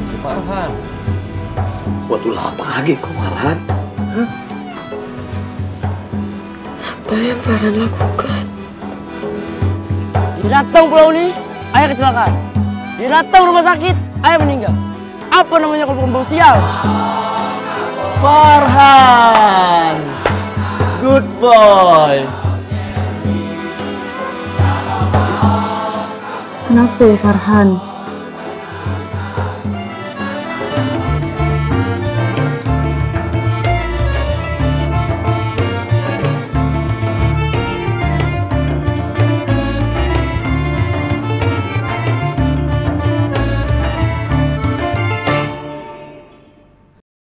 si Farhan. Buat ulah apa lagi kau Farhan? Apa yang Farhan lakukan? Di pulau ini, ayah kecelakaan. Di rumah sakit, ayah meninggal. Apa namanya kelompok sial? Farhan. Good boy. Kenapa ya Farhan?